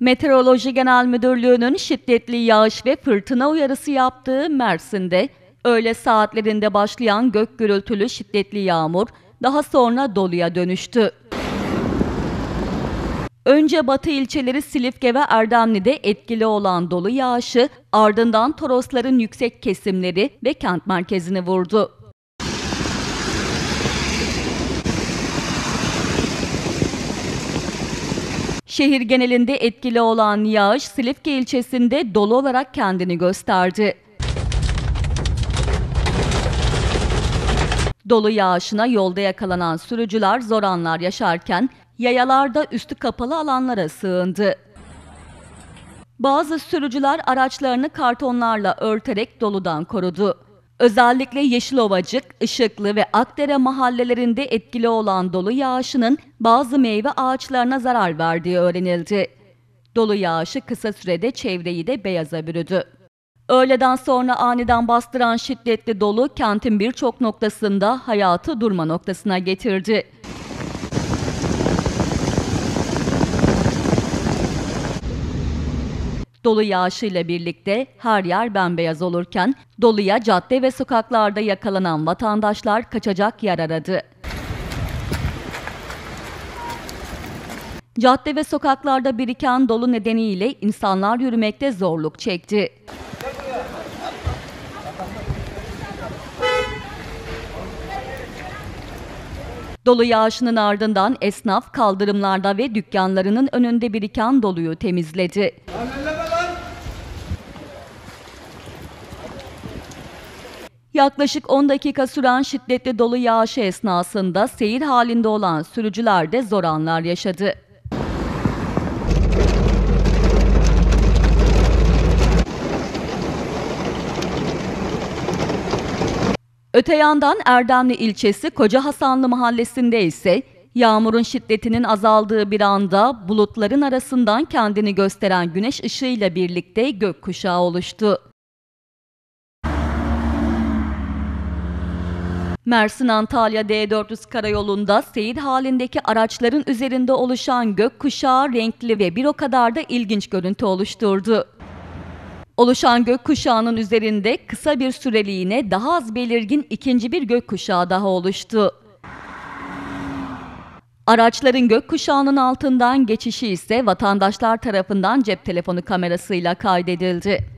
Meteoroloji Genel Müdürlüğü'nün şiddetli yağış ve fırtına uyarısı yaptığı Mersin'de öğle saatlerinde başlayan gök gürültülü şiddetli yağmur daha sonra doluya dönüştü. Önce batı ilçeleri Silifke ve Erdemli'de etkili olan dolu yağışı ardından Torosların yüksek kesimleri ve kent merkezini vurdu. Şehir genelinde etkili olan yağış Silifke ilçesinde dolu olarak kendini gösterdi. Dolu yağışına yolda yakalanan sürücüler zor anlar yaşarken yayalarda üstü kapalı alanlara sığındı. Bazı sürücüler araçlarını kartonlarla örterek doludan korudu. Özellikle Yeşilovacık, Işıklı ve Akdere mahallelerinde etkili olan dolu yağışının bazı meyve ağaçlarına zarar verdiği öğrenildi. Dolu yağışı kısa sürede çevreyi de beyaza bürüdü. Öğleden sonra aniden bastıran şiddetli dolu kentin birçok noktasında hayatı durma noktasına getirdi. Dolu yağışıyla birlikte her yer bembeyaz olurken doluya cadde ve sokaklarda yakalanan vatandaşlar kaçacak yer aradı. Cadde ve sokaklarda biriken dolu nedeniyle insanlar yürümekte zorluk çekti. Dolu yağışının ardından esnaf kaldırımlarda ve dükkanlarının önünde biriken doluyu temizledi. Yaklaşık 10 dakika süren şiddetli dolu yağışı esnasında seyir halinde olan sürücüler de zor anlar yaşadı. Öte yandan Erdemli ilçesi Koca Hasanlı mahallesinde ise yağmurun şiddetinin azaldığı bir anda bulutların arasından kendini gösteren güneş ışığıyla birlikte gökkuşağı oluştu. Mersin-Antalya D400 karayolunda seyir halindeki araçların üzerinde oluşan gökkuşağı renkli ve bir o kadar da ilginç görüntü oluşturdu. Oluşan gökkuşağının üzerinde kısa bir süreliğine daha az belirgin ikinci bir gökkuşağı daha oluştu. Araçların gökkuşağının altından geçişi ise vatandaşlar tarafından cep telefonu kamerasıyla kaydedildi.